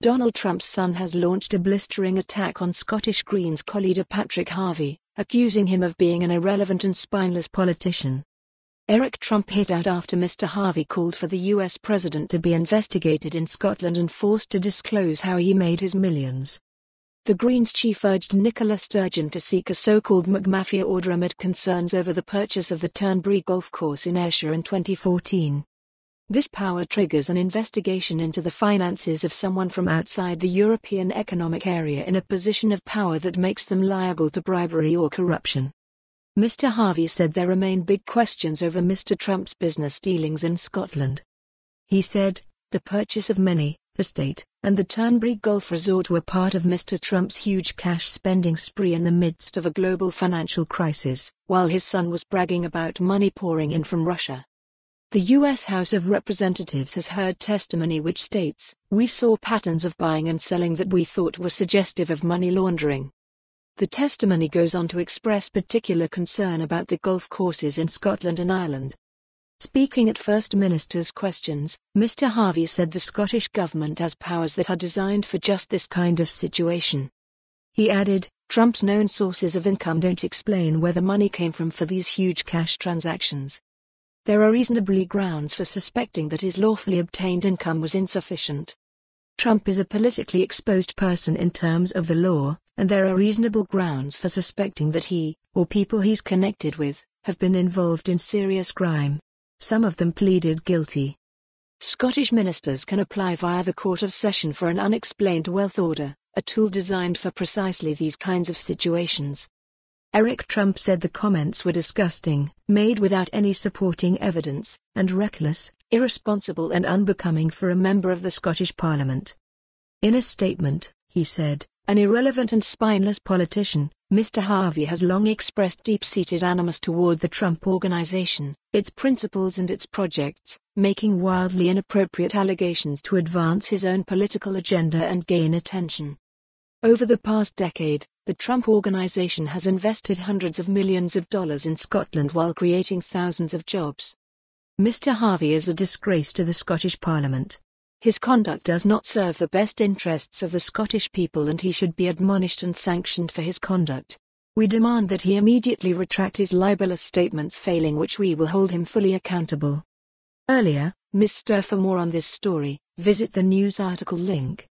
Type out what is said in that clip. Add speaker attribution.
Speaker 1: Donald Trump's son has launched a blistering attack on Scottish Greens co-leader Patrick Harvie, accusing him of being an irrelevant and spineless politician. Eric Trump hit out after Mr. Harvie called for the US president to be investigated in Scotland and forced to disclose how he made his millions. The Greens chief urged Nicola Sturgeon to seek a so-called McMafia order amid concerns over the purchase of the Turnberry golf course in Ayrshire in 2014. This power triggers an investigation into the finances of someone from outside the European Economic Area in a position of power that makes them liable to bribery or corruption. Mr. Harvie said there remain big questions over Mr. Trump's business dealings in Scotland. He said, the purchase of Menie, estate, and the Turnberry Golf Resort were part of Mr. Trump's huge cash spending spree in the midst of a global financial crisis, while his son was bragging about money pouring in from Russia. The U.S. House of Representatives has heard testimony which states, We saw patterns of buying and selling that we thought were suggestive of money laundering. The testimony goes on to express particular concern about the golf courses in Scotland and Ireland. Speaking at First Minister's questions, Mr. Harvie said the Scottish Government has powers that are designed for just this kind of situation. He added, Trump's known sources of income don't explain where the money came from for these huge cash transactions there are reasonably grounds for suspecting that his lawfully obtained income was insufficient. Trump is a politically exposed person in terms of the law, and there are reasonable grounds for suspecting that he, or people he's connected with, have been involved in serious crime. Some of them pleaded guilty. Scottish ministers can apply via the Court of Session for an unexplained wealth order, a tool designed for precisely these kinds of situations. Eric Trump said the comments were disgusting, made without any supporting evidence, and reckless, irresponsible and unbecoming for a member of the Scottish Parliament. In a statement, he said, an irrelevant and spineless politician, Mr. Harvie has long expressed deep-seated animus toward the Trump Organization, its principles and its projects, making wildly inappropriate allegations to advance his own political agenda and gain attention. Over the past decade, the Trump Organization has invested hundreds of millions of dollars in Scotland while creating thousands of jobs. Mr. Harvie is a disgrace to the Scottish Parliament. His conduct does not serve the best interests of the Scottish people and he should be admonished and sanctioned for his conduct. We demand that he immediately retract his libelous statements failing which we will hold him fully accountable. Earlier, Mr. For more on this story, visit the news article link.